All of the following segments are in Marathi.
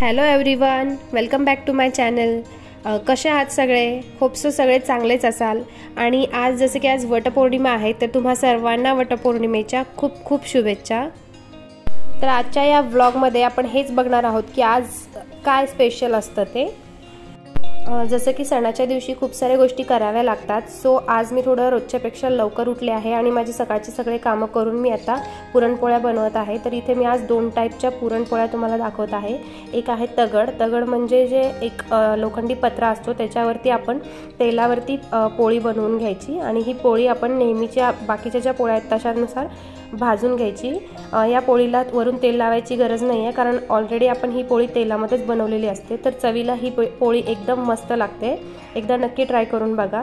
Hello everyone welcome back to my channel कसे आहात सगळे? होपसो सगळे चांगलेच असाल. आणि आज जसं की आज वटपौर्णिमा आहे तर तुम्हा सर्वांना वटपौर्णिमेच्या खूप खूप शुभेच्छा. तर आजच्या या व्लॉगमध्ये आपण हेच बघणार आहोत की आज काय स्पेशल असतं ते. जसं की सणाच्या दिवशी खूप साऱ्या गोष्टी कराव्या लागतात. सो आज मी थोडं रोजच्यापेक्षा लवकर उठले आहे आणि माझी सकाळची सगळे कामं करून मी आता पुरणपोळ्या बनवत आहे. तर इथे मी आज दोन टाईपच्या पुरणपोळ्या तुम्हाला दाखवत आहे. एक आहे तगड. तगड म्हणजे जे एक लोखंडी पत्रा असतो त्याच्यावरती आपण तेलावरती पोळी बनवून घ्यायची. आणि ही पोळी आपण नेहमीच्या बाकीच्या ज्या पोळ्या आहेत तशानुसार भाजून घ्यायची. या पोळीला वरून तेल लावायची गरज नाही आहे कारण ऑलरेडी आपण ही पोळी तेलामध्येच बनवलेली असते. तर चवीला ही पोळी एकदम मस्त लागते. एकदा नक्की ट्राय करून बघा.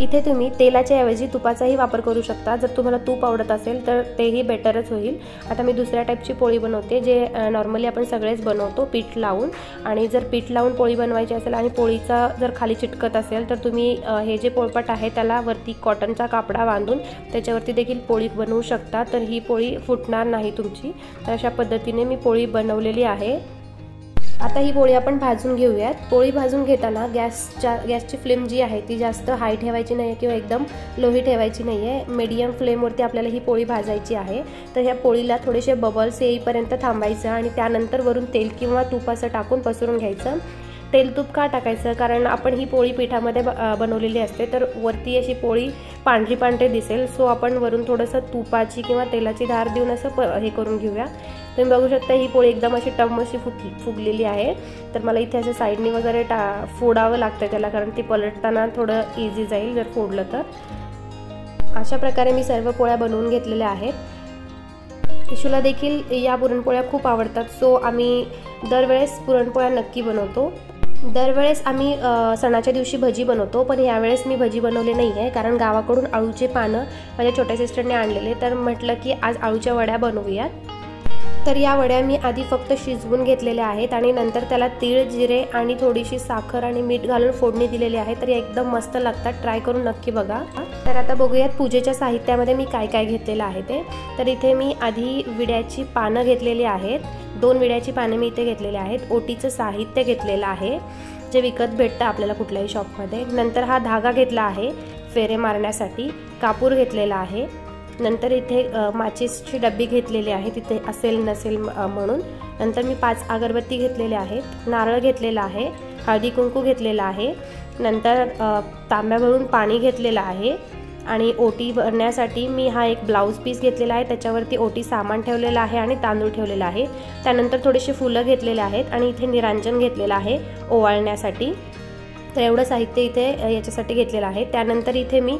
इथे तुम्ही तेलाच्या ऐवजी तुपाचाही वापर करू शकता. जर तुम्हाला तूप आवडत असेल तर तेही बेटरच होईल. आता मी दुसऱ्या टाईपची पोळी बनवते जे नॉर्मली आपण सगळेच बनवतो पीठ लावून. आणि जर पीठ लावून पोळी बनवायची असेल आणि पोळीचा जर खाली चिटकत असेल तर तुम्ही हे जे पोळपाट आहे त्याला वरती कॉटनचा कापडा बांधून त्याच्यावरती देखील पोळी बनवू शकता. तर ही पोळी फुटणार नाही तुमची. तर अशा पद्धतीने मी पोळी बनवलेली आहे. आता ही पोळी आपण भाजून घेऊयात. पोळी भाजून घेताना गॅसच्या गॅसची फ्लेम जी आहे ती जास्त हाय ठेवायची नाही आहे किंवा एकदम लोही ठेवायची नाही आहे मीडियम फ्लेमवरती आपल्याला ही पोळी भाजायची आहे. तर ह्या पोळीला थोडेसे बबल्स येईपर्यंत थांबायचं आणि त्यानंतर वरून तेल किंवा तूप असं टाकून पसरून घ्यायचं. तेल तूप का टाकायचं? कारण आपण ही पोळी पिठामध्ये बनवलेली असते तर वरती अशी पोळी पांढरी पांढरी दिसेल. सो आपण वरून थोडंसं तुपाची किंवा तेलाची धार देऊन असं प हे करून घेऊया. तुम्ही बघू शकता ही पोळी एकदम अशी टम अशी फुट फुगलेली आहे. तर मला इथे असं साईडने वगैरे टा फोडावं लागतं त्याला कारण ती पलटताना थोडं इझी जाईल जर फोडलं तर. अशा प्रकारे मी सर्व पोळ्या बनवून घेतलेल्या आहेत. इशूला देखील या पुरणपोळ्या खूप आवडतात. सो आम्ही दरवेळेस पुरणपोळ्या नक्की बनवतो. दरवेळेस आम्ही सणाच्या दिवशी भजी बनवतो पण यावेळेस मी भजी बनवले नाही आहे कारण गावाकडून आळूचे पानं माझ्या छोट्या सिस्टरने आणलेले. तर म्हटलं की आज आळूच्या वड्या बनवूयात. तर या वड्या मी आधी फक्त शिजवून घेतलेल्या आहेत आणि नंतर त्याला तीळ जिरे आणि थोडीशी साखर आणि मीठ घालून फोडणी दिलेली आहे. तर एकदम मस्त लागतात. ट्राय करून नक्की बघा. तर आता बघूयात पूजेच्या साहित्यामध्ये मी काय काय घेतलेलं आहे ते. तर इथे मी आधी विड्याची पानं घेतलेली आहेत. दोन विड्याची पानं मी इथे घेतलेली आहेत. ओटीचं साहित्य घेतलेलं आहे. जे विकत भेटतं आपल्याला कुठल्याही शॉपमध्ये नंतर हा धागा घेतला आहे फेरे मारण्यासाठी. कापूर घेतलेला आहे. नंतर इथे माचीसची डब्बी घेतलेली आहे तिथे असेल नसेल म्हणून. नंतर मी पाच अगरबत्ती घेतलेल्या आहेत नारळ घेतलेला आहे हळदी कुंकू घेतलेला आहे नंतर तांब्या भरून पाणी घेतलेलं आहे आणि ओटी भरण्यासाठी मी हा एक ब्लाऊज पीस घेतलेला आहे त्याच्यावरती ओटी सामान ठेवलेलं आहे आणि तांदूळ ठेवलेला आहे. त्यानंतर थोडेसे फुलं घेतलेले आहेत आणि इथे निरांजन घेतलेलं आहे ओवाळण्यासाठी. तर एवढं साहित्य इथे याच्यासाठी घेतलेलं आहे. त्यानंतर इथे मी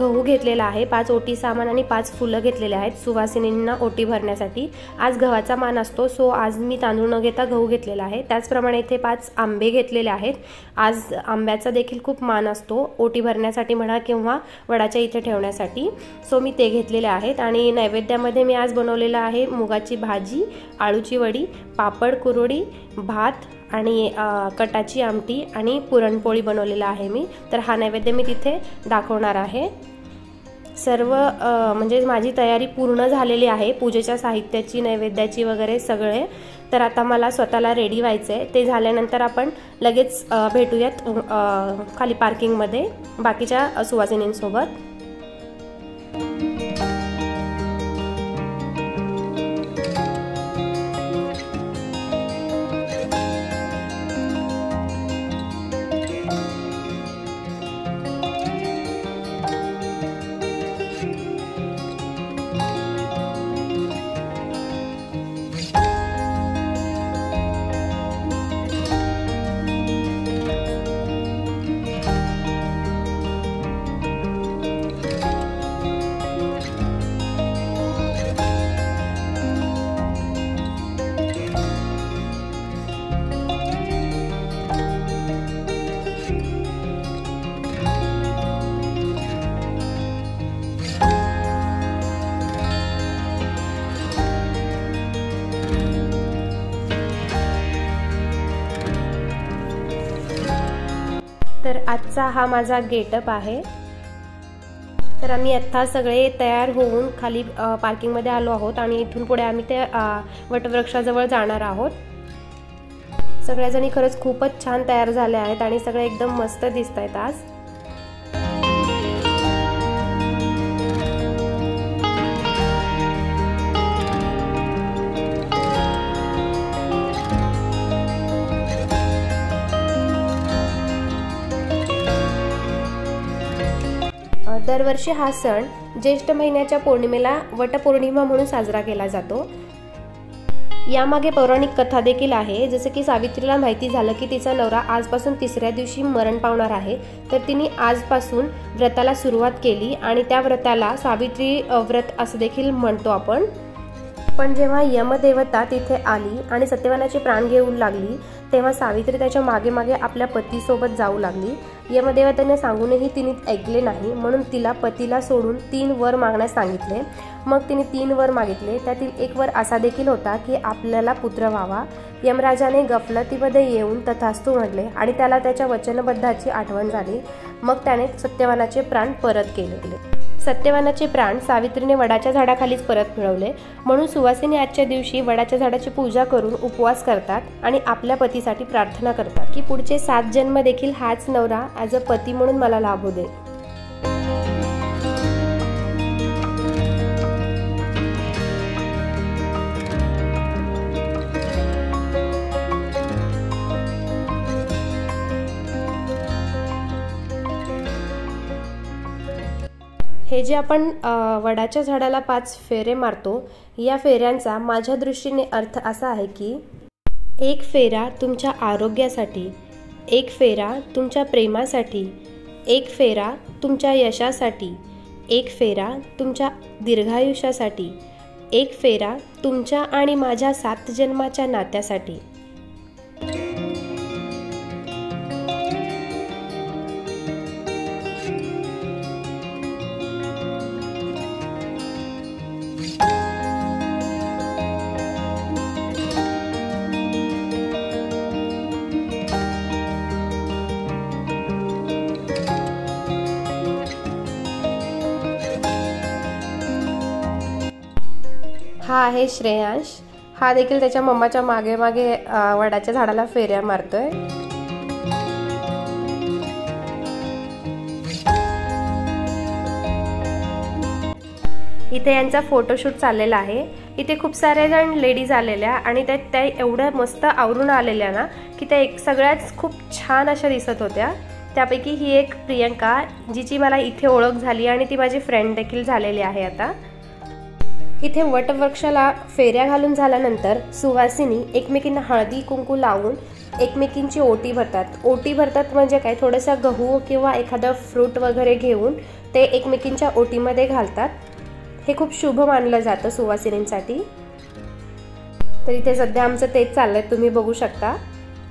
गहू घेतलेला आहे पाच ओटी सामान आणि पाच फुलं घेतलेले आहेत सुवासिनींना ओटी भरण्यासाठी. आज गव्हाचा मान असतो सो आज मी तांदूळ न घेता गहू घेतलेला आहे. त्याचप्रमाणे इथे पाच आंबे घेतलेले आहेत. आज आंब्याचा देखील खूप मान असतो. ओटी भरण्यासाठी म्हणा किंवा वडाच्या इथे ठेवण्यासाठी. सो मी ते घेतलेले आहेत आणि नैवेद्यामध्ये मी आज बनवलेलं आहे मुगाची भाजी आळूची वडी पापड कुरवडी भात आणि कटाची आमटी आणि पुरणपोळी बनवलेला आहे मी. तर हा नैवेद्य मी तिथे दाखवणार आहे. सर्व म्हणजे माझी तयारी पूर्ण झालेली आहे पूजेच्या साहित्याची नैवेद्याची वगैरे सगळे. तर आता मला स्वतःला रेडी व्हायचं आहे ते झाल्यानंतर आपण लगेच भेटूयात खाली पार्किंगमध्ये बाकीच्या सुवासिनींसोबत. तर आजचा हा माझा गेटअप आहे. तर आम्ही आत्ता सगळे तयार होऊन खाली पार्किंगमध्ये आलो आहोत आणि इथून पुढे आम्ही त्या वटवृक्षाजवळ जाणार आहोत. सगळ्याजणी खरंच खूपच छान तयार झाल्या आहेत आणि सगळे एकदम मस्त दिसत आहेत आज. दरवर्षी हा सण ज्येष्ठ महिन्याच्या पौर्णिमेला वटपौर्णिमा म्हणून साजरा केला जातो. यामागे पौराणिक कथा देखील आहे जसं की सावित्रीला माहिती झालं की तिचा नवरा आजपासून तिसऱ्या दिवशी मरण पावणार आहे. तर तिने आजपासून व्रताला सुरुवात केली आणि त्या व्रताला सावित्री व्रत असं देखील म्हणतो आपण. पण जेव्हा यमदेवता तिथे आली आणि सत्यवानाचे प्राण घेऊ लागली तेव्हा सावित्री त्याच्यामागे मागे आपल्या पतीसोबत जाऊ लागली. यमदेवताने सांगूनही तिने ऐकले नाही. म्हणून तिला पतीला सोडून तीन वर मागण्यास सांगितले. मग तिने तीन वर मागितले. त्यातील एक वर असा देखील होता की आपल्याला पुत्र व्हावा. यमराजाने गफलतीमध्ये येऊन तथास्तू म्हटले आणि त्याला त्याच्या वचनबद्धाची आठवण झाली. मग त्याने सत्यवानाचे प्राण परत केले. सत्यवानाचे प्राण सावित्रीने वडाच्या झाडाखालीच परत मिळवले. म्हणून सुवासिनी आजच्या दिवशी वडाच्या झाडाची पूजा करून उपवास करतात आणि आपल्या पतीसाठी प्रार्थना करतात. की पुढचे सात जन्म देखील हाच नवरा ॲज अ पती म्हणून मला लाभू दे हे जे आपण वडाच्या झाडाला पाच फेरे मारतो या फेऱ्यांचा माझ्या दृष्टीने अर्थ असा आहे की एक फेरा तुमच्या आरोग्यासाठी एक फेरा तुमच्या प्रेमासाठी एक फेरा तुमच्या यशासाठी एक फेरा तुमच्या दीर्घायुष्यासाठी एक फेरा तुमच्या आणि माझ्या सात जन्माच्या नात्यासाठी. हा आहे श्रेयांश. हा देखील त्याच्या मम्माच्या मागे मागे वडाच्या झाडाला फेऱ्या मारतोय. इथे यांचा फोटोशूट चाललेला आहे. इथे खूप सारे जण लेडीज आलेल्या आणि त्या त्या एवढ्या मस्त आवरून आलेल्या ना की त्या एक सगळ्याच खूप छान अशा दिसत होत्या. त्यापैकी ही एक प्रियंका जिची मला इथे ओळख झाली आणि ती माझी फ्रेंड देखील झालेली आहे आता. इथे वटवृक्षाला फेऱ्या घालून झाल्यानंतर सुवासिनी एकमेकींना हळदी कुंकू लावून एकमेकींची ओटी भरतात. ओटी भरतात म्हणजे काय? थोडंसं गहू किंवा एखादं फ्रूट वगैरे घेऊन ते एकमेकींच्या ओटीमध्ये घालतात. हे खूप शुभ मानलं जातं सुवासिनींसाठी. तर इथे सध्या आमचं तेच चाललं आहे तुम्ही बघू शकता.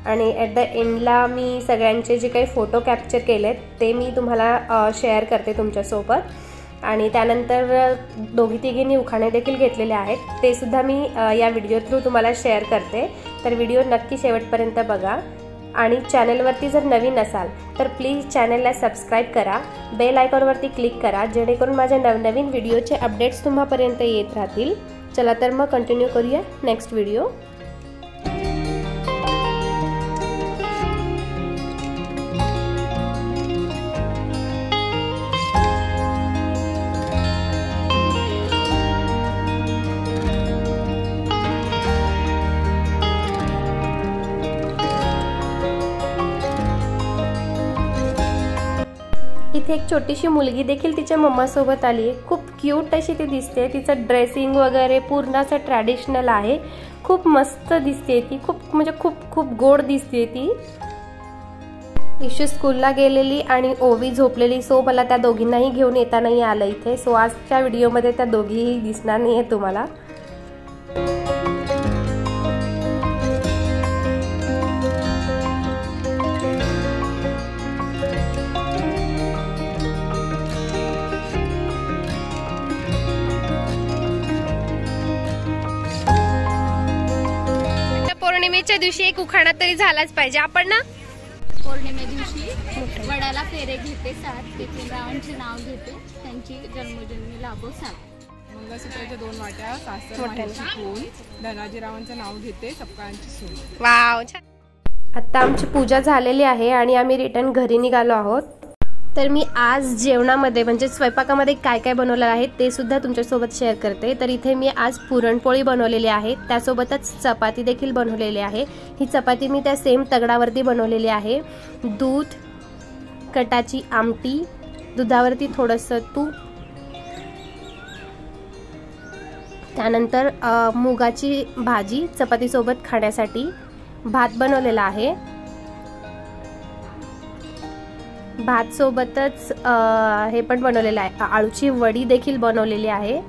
आणि ॲट द एंडला मी सगळ्यांचे जे काही फोटो कॅप्चर केले आहेत ते मी तुम्हाला शेअर करते तुमच्यासोबत. आणि त्यानंतर दोघी तिघींनी उखाणे देखील घेतलेले आहेत. ते सुद्धा मी या व्हिडिओ थ्रू तुम्हाला शेअर करते. तर व्हिडिओ नक्की शेवटपर्यंत बघा. आणि चॅनलवरती जर नवीन असाल तर प्लीज चॅनलला सबस्क्राईब करा. बेल आयकॉनवरती क्लिक करा जेणेकरून माझ्या नवनवीन व्हिडिओचे अपडेट्स तुम्हापर्यंत येत राहतील. चला तर मग कंटिन्यू करूया नेक्स्ट व्हिडिओ इथे एक छोटीशी मुलगी देखील तिच्या मम्मासोबत आली आहे. खूप क्यूट अशी ती दिसते. तिचं ड्रेसिंग वगैरे पूर्ण असं ट्रॅडिशनल आहे. खूप मस्त दिसते ती. खूप म्हणजे खूप खूप गोड दिसते ती. इशू स्कूलला गेलेली आणि ओवी झोपलेली. सो मला त्या दोघींनाही घेऊन येता नाही आलं इथे. सो आजच्या व्हिडिओमध्ये त्या दोघीही दिसणार नाही आहे तुम्हाला. पौर्णिमेच्या दिवशी एक उखाणा तरी झालाच पाहिजे. आपण ना? पौर्णिमे दिवशी वडाला फेरे घेते सात रावांचे नाव घेते त्यांची जन्मजन्मी लाभो सात. मंगळसूत्राच्या दोन वाट्या सासर धनाजीरावांचं नाव घेते सपकाळांची सून. वाव छान. आत्ता आमची पूजा झालेली आहे आणि आम्ही रिटर्न घरी निघालो आहोत. तर मी आज जेवणामध्ये म्हणजे स्वयंपाकामध्ये काय काय बनवलं आहे ते सुद्धा तुमच्यासोबत शेअर करते. तर इथे मी आज पुरणपोळी बनवलेली आहे. त्यासोबतच चपाती देखील बनवलेली आहे. ही चपाती मी त्या सेम तगडावरती बनवलेली आहे. दूध कटाची आमटी दुधावरती थोडंसं तूप त्यानंतर मुगाची भाजी चपातीसोबत खाण्यासाठी भात बनवलेला आहे. भात सोबतच हे पण बनवलेलं आहे. आळूची वडी देखील बनवलेली आहे.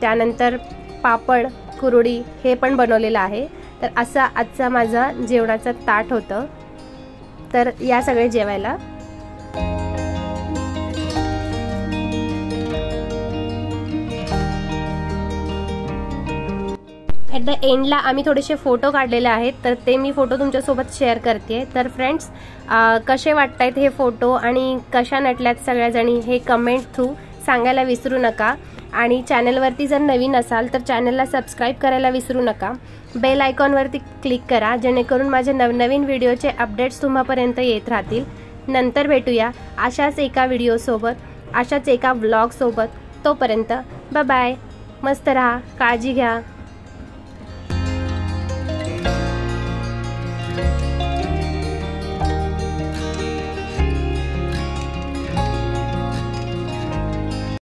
त्यानंतर पापड कुरडी हे पण बनवलेलं आहे. तर असा आजचा माझा जेवणाचं ताट होतं. तर या सगळे जेवायला ॲट द एंडला आम्ही थोडेसे फोटो काढलेले आहेत तर ते मी फोटो तुमच्यासोबत शेअर करते तर फ्रेंड्स कसे वाटत आहेत हे फोटो आणि कशा नटल्यात सगळ्याजणी हे कमेंट थ्रू सांगायला विसरू नका. आणि चॅनलवरती जर नवीन असाल तर चॅनलला सबस्क्राईब करायला विसरू नका. बेल आयकॉनवरती क्लिक करा जेणेकरून माझे नवनवीन व्हिडिओचे अपडेट्स तुम्हापर्यंत येत राहतील. नंतर भेटूया अशाच एका व्हिडिओसोबत अशाच एका व्लॉगसोबत तोपर्यंत बाय मस्त राहा काळजी घ्या.